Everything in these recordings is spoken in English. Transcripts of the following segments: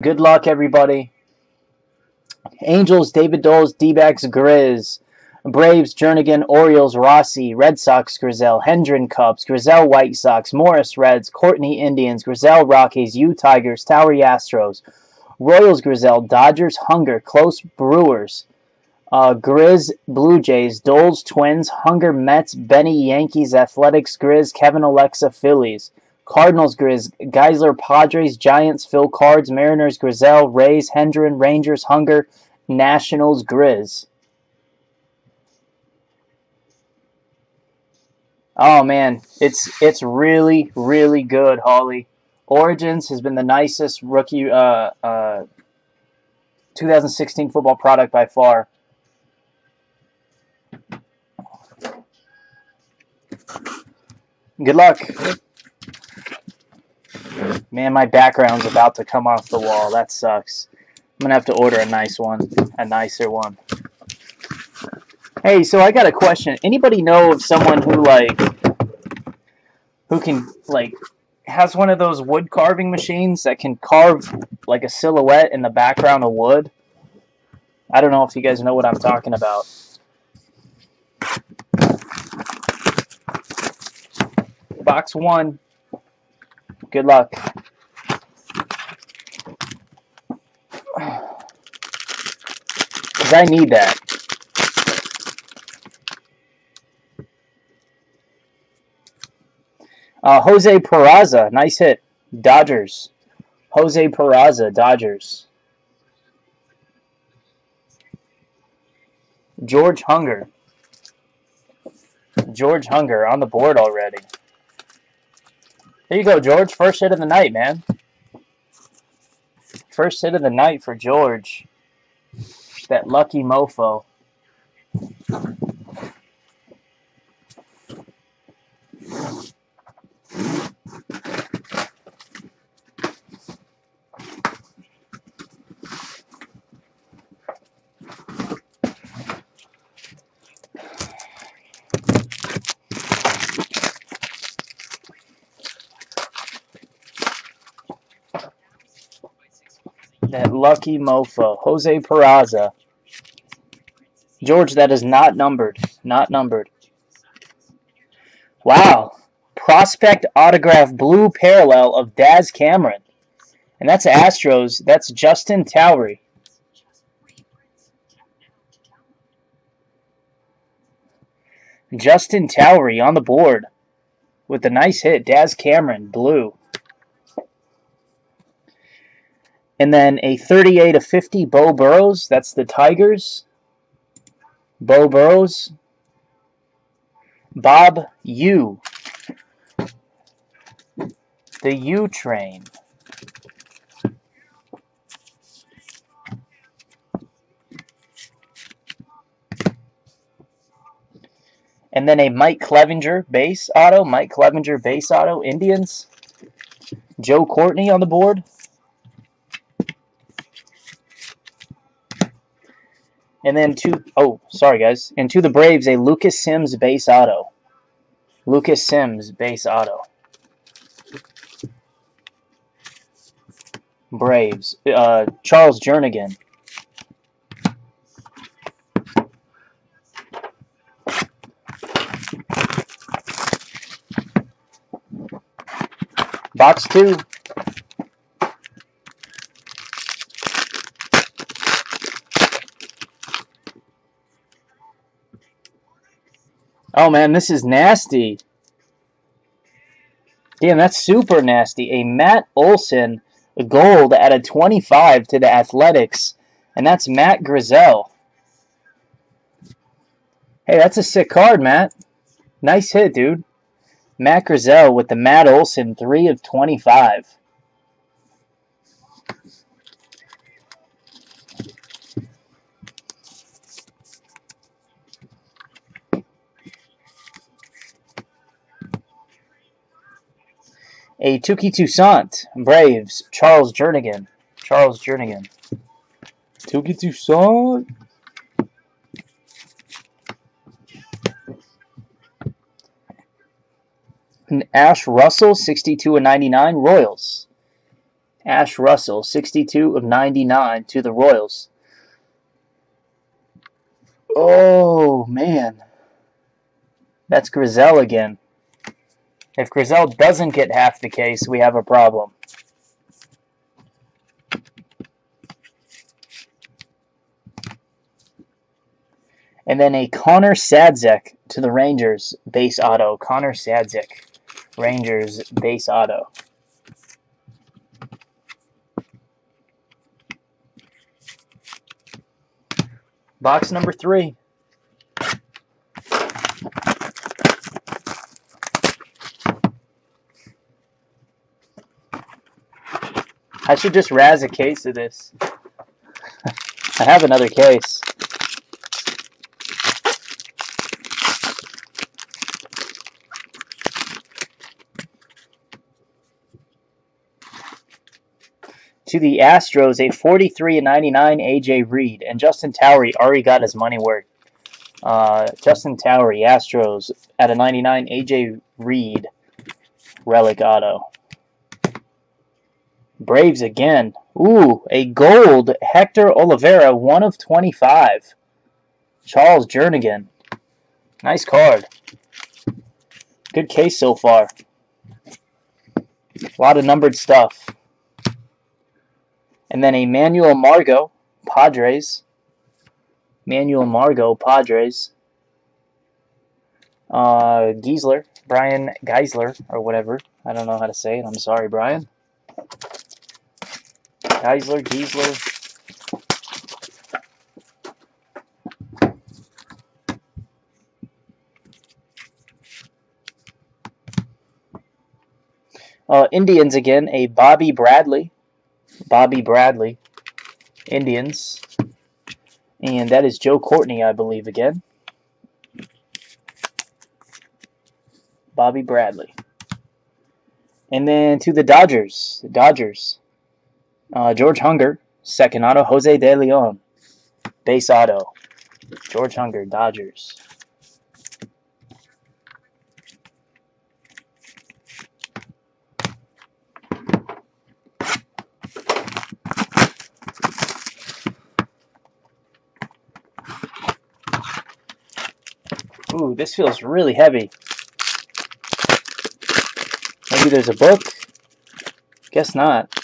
Good luck, everybody. Angels, David Doles, D-backs, Grizz. Braves, Jernigan, Orioles, Rossi, Red Sox, Grizel, Hendren, Cubs, Grizel, White Sox, Morris, Reds, Courtney, Indians, Grizel, Rockies, U Tigers, Towery, Astros, Royals, Grizel, Dodgers, Hunger, Close, Brewers, uh, Grizz, Blue Jays, Doles, Twins, Hunger, Mets, Benny, Yankees, Athletics, Grizz, Kevin, Alexa, Phillies, Cardinals, Grizz, Geisler, Padres, Giants, Phil, Cards, Mariners, Grizel, Rays, Hendren, Rangers, Hunger, Nationals, Grizz. Oh man, it's it's really really good, Holly. Origins has been the nicest rookie uh, uh, 2016 football product by far. Good luck. Man, my background's about to come off the wall. That sucks. I'm gonna have to order a nice one, a nicer one. Hey, so I got a question. Anybody know of someone who like who can like has one of those wood carving machines that can carve like a silhouette in the background of wood? I don't know if you guys know what I'm talking about. Box one. Good luck. Because I need that. Uh, Jose Peraza, nice hit. Dodgers. Jose Peraza, Dodgers. George Hunger. George Hunger on the board already. Here you go, George. First hit of the night, man. First hit of the night for George. That lucky mofo. That lucky mofo. Jose Peraza. George, that is not numbered. Not numbered. Wow. Prospect autograph blue parallel of Daz Cameron. And that's Astros. That's Justin Towery. Justin Towery on the board with a nice hit. Daz Cameron, blue. And then a 38 of 50, Beau Burrows. That's the Tigers. Beau Burrows. Bob U. The U train. And then a Mike Clevinger base auto. Mike Clevinger base auto. Indians. Joe Courtney on the board. And then to oh, sorry guys. And to the Braves, a Lucas Sims base auto. Lucas Sims base auto. Braves. Uh, Charles Jernigan. Box two. Oh man, this is nasty. Damn, that's super nasty. A Matt Olson gold at a 25 to the Athletics. And that's Matt Grizel. Hey, that's a sick card, Matt. Nice hit, dude. Matt Grizel with the Matt Olson 3 of 25. A Touki Toussaint, Braves, Charles Jernigan. Charles Jernigan. Touki Toussaint. An Ashe Russell, 62 and 99, Royals. Ashe Russell, 62 of 99 to the Royals. Oh, man. That's Grizel again. If Grissel doesn't get half the case, we have a problem. And then a Connor Sadzeck to the Rangers base auto. Connor Sadzeck, Rangers base auto. Box number three. I should just razz a case of this. I have another case. to the Astros, a 43 99 AJ Reed, and Justin Towery already got his money worth. Uh, Justin Towery, Astros, at a 99 AJ Reed relic auto. Braves again. Ooh, a gold Hector Olivera, 1 of 25. Charles Jernigan. Nice card. Good case so far. A lot of numbered stuff. And then a Manuel Margot, Padres. Manuel Margot, Padres. Uh, Giesler, Brian Geisler, or whatever. I don't know how to say it. I'm sorry, Brian. Geisler, Giesler. Uh, Indians again, a Bobby Bradley. Bobby Bradley, Indians. And that is Joe Courtney, I believe, again. Bobby Bradley. And then to the Dodgers. The Dodgers. Uh, George Hunger, second auto. Jose De Leon, base auto. George Hunger, Dodgers. Ooh, this feels really heavy. Maybe there's a book? Guess not.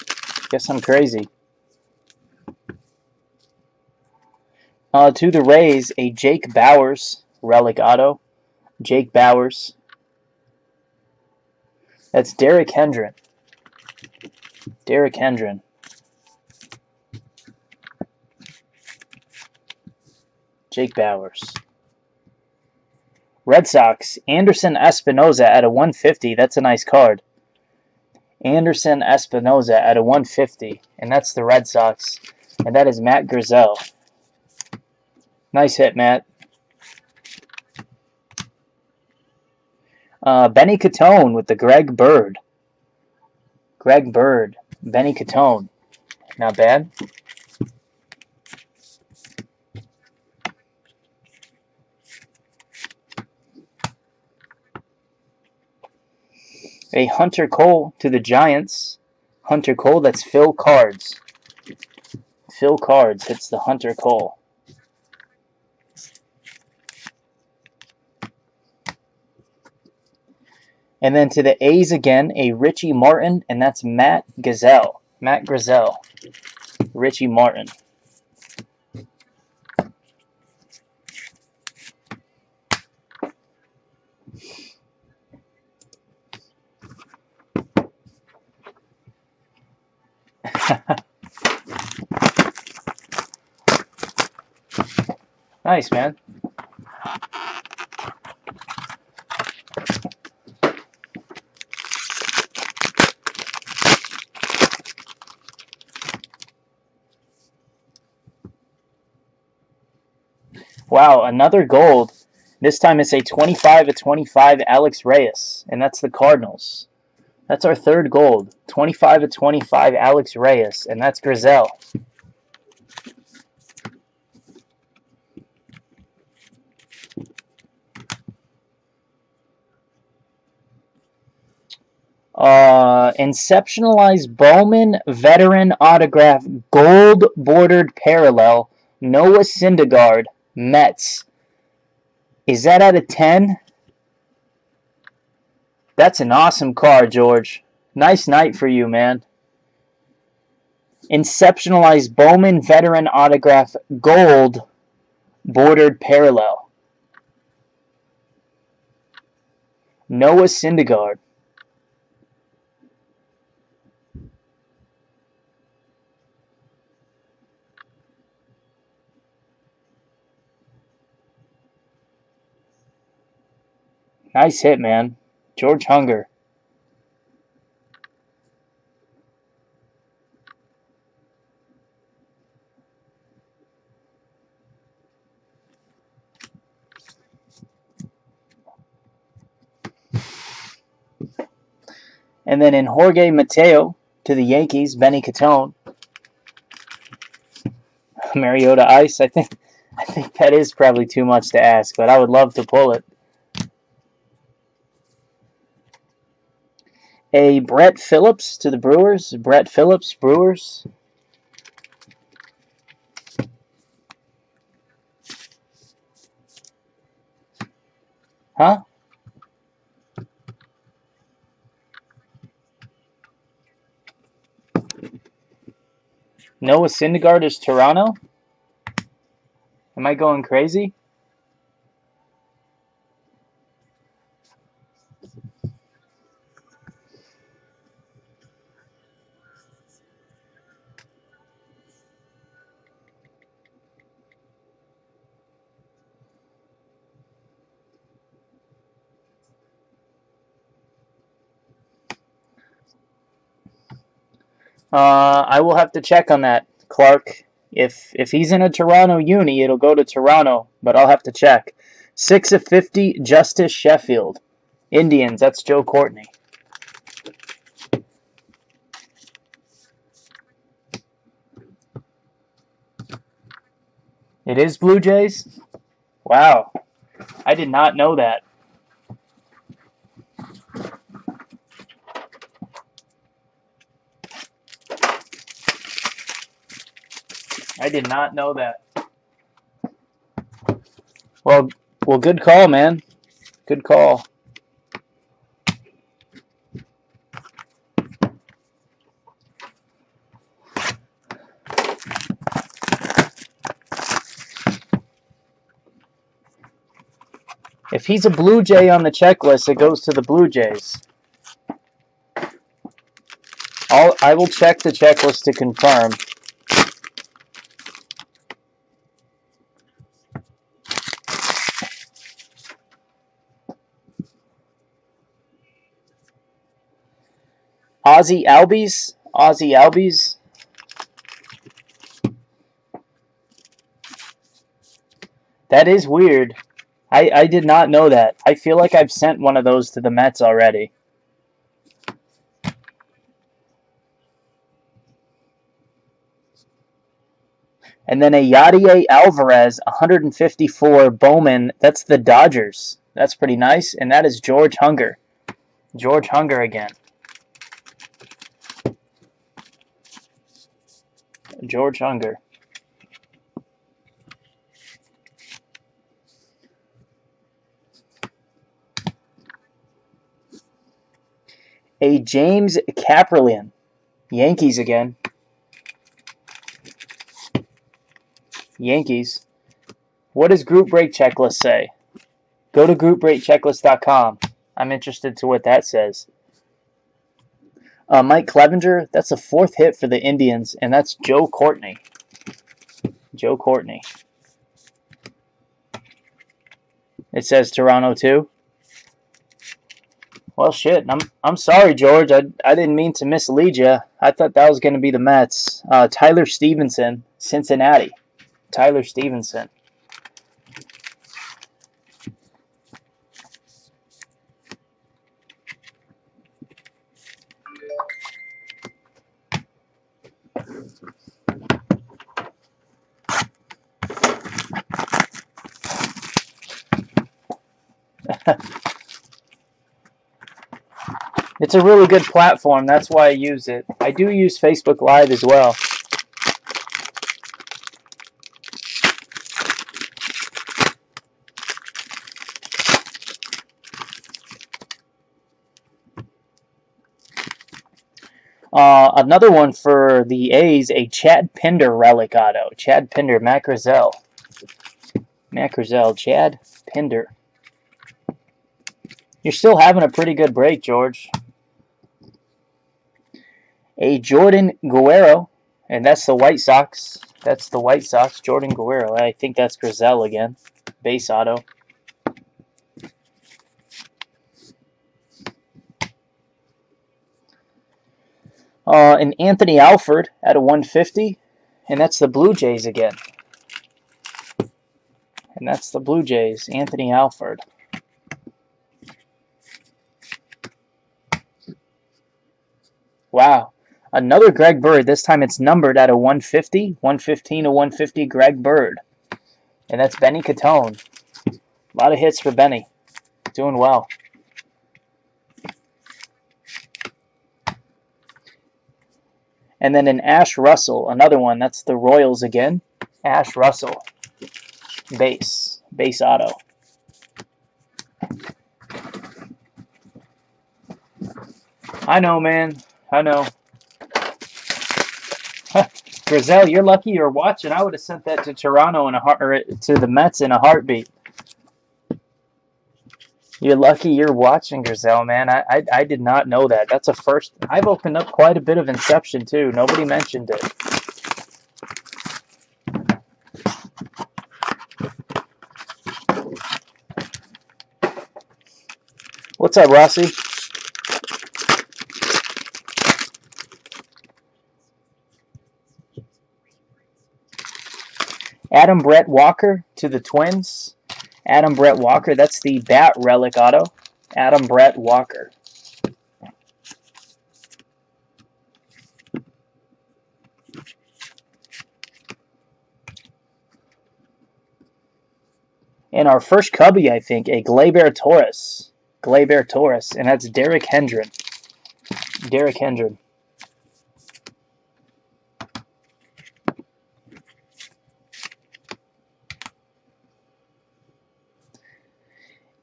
Guess I'm crazy. Uh, to the Rays, a Jake Bauers relic auto. Jake Bauers. That's Derek Hendren. Derek Hendren. Jake Bauers. Red Sox, Anderson Espinoza at a 150. That's a nice card. Anderson Espinoza at a 150. And that's the Red Sox. And that is Matt Grissel. Nice hit, Matt. Uh, Benny Catone with the Greg Bird. Greg Bird. Benny Catone. Not bad. A Hunter Cole to the Giants. Hunter Cole, that's Phil Cards. Phil Cards hits the Hunter Cole. And then to the A's again, a Richie Martin, and that's Matt Gazelle. Matt Grissel. Richie Martin. Nice, man. Wow, another gold. This time it's a 25 of 25 Alex Reyes, and that's the Cardinals. That's our third gold. 25 to 25, Alex Reyes, and that's Grissel. Uh, Inceptionalized Bowman Veteran Autograph Gold Bordered Parallel Noah Syndergaard Mets. Is that out of 10? That's an awesome card, George. Nice night for you, man. Inceptionalized Bowman Veteran Autograph Gold Bordered Parallel. Noah Syndergaard. Nice hit, man. George Hunger. And then in Jorge Mateo to the Yankees, Benny Catone. Mariota Ice. I think I think that is probably too much to ask, but I would love to pull it. A Brett Phillips to the Brewers. Brett Phillips, Brewers. Huh? Noah Syndergaard is Toronto? Am I going crazy? Uh, I will have to check on that, Clark. If if he's in a Toronto uni, it'll go to Toronto, but I'll have to check. Six of fifty, Justus Sheffield. Indians, that's Joe Courtney. It is Blue Jays? Wow. I did not know that. I did not know that. Well, well, good call, man. Good call. If he's a Blue Jay on the checklist, it goes to the Blue Jays. I'll, I will check the checklist to confirm. Ozzie Albies? Ozzie Albies? That is weird. I, I did not know that. I feel like I've sent one of those to the Mets already. And then a Yadier Alvarez, 154 Bowman. That's the Dodgers. That's pretty nice. And that is George Hunger. George Hunger again. George Hunger. A James Kaprielian. Yankees again. Yankees. What does group break checklist say? Go to groupbreakchecklist.com. I'm interested to what that says. Uh, Mike Clevinger, that's a fourth hit for the Indians, and that's Joe Courtney. Joe Courtney. It says Toronto too. Well, shit. I'm I'm sorry, George. I I didn't mean to mislead you. I thought that was going to be the Mets. Uh, Tyler Stephenson, Cincinnati. Tyler Stephenson. It's a really good platform. That's why I use it. I do use Facebook Live as well. Uh, another one for the A's, a Chad Pinder relic auto. Chad Pinder, Matt Grzel. Chad Pinder. You're still having a pretty good break, George. A Jordan Guerrero, and that's the White Sox. That's the White Sox, Jordan Guerrero. I think that's Grizel again. Base auto. Uh, and Anthony Alford at a 150, and that's the Blue Jays again. And that's the Blue Jays, Anthony Alford. Wow. Another Greg Bird. This time it's numbered at a 150. 115 to 150 Greg Bird. And that's Benny Catone. A lot of hits for Benny. Doing well. And then an Ashe Russell, another one. That's the Royals again. Ashe Russell. Base. Base auto. I know, man. I know. Grzel, you're lucky you're watching. I would have sent that to Toronto in a heart, or to the Mets in a heartbeat. You're lucky you're watching, Grzel, man. I, I, I did not know that. That's a first. I've opened up quite a bit of Inception, too. Nobody mentioned it. What's up, Rossi? Adam Brett Walker to the Twins. Adam Brett Walker, that's the Bat Relic Auto. Adam Brett Walker. And our first Cubby, I think, a Gleyber Torres. Gleyber Torres, and that's Derek Hendren. Derek Hendren.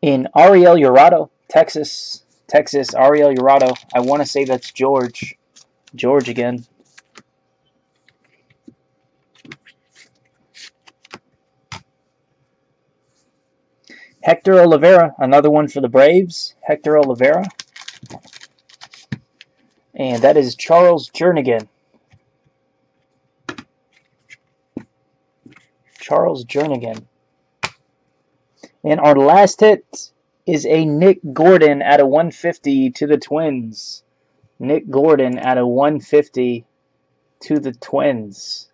In Ariel Jurado, Texas, Texas, Ariel Jurado. I want to say that's George. George again. Hector Olivera, another one for the Braves. Hector Olivera. And that is Charles Jernigan. Charles Jernigan. And our last hit is a Nick Gordon at a 150 to the Twins. Nick Gordon at a 150 to the Twins.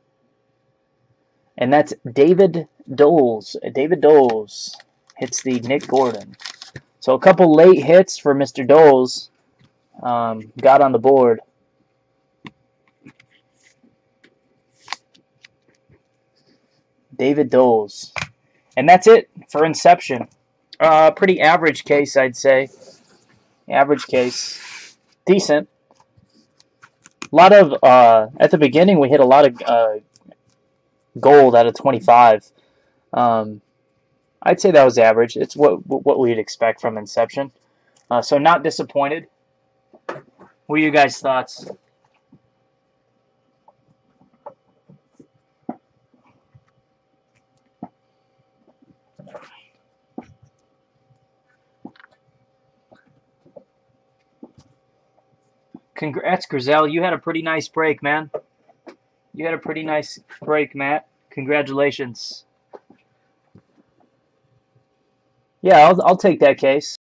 And that's David Doles. David Doles hits the Nick Gordon. So a couple late hits for Mr. Doles. Um, got on the board. David Doles. And that's it for Inception. Uh, pretty average case, I'd say. Average case. Decent. A lot of, uh, at the beginning, we hit a lot of uh, gold out of 25. Um, I'd say that was average. It's what what we'd expect from Inception. Uh, so not disappointed. What are you guys' thoughts? Congrats, Grizel. You had a pretty nice break, man. You had a pretty nice break, Matt. Congratulations. Yeah, I'll, I'll take that case.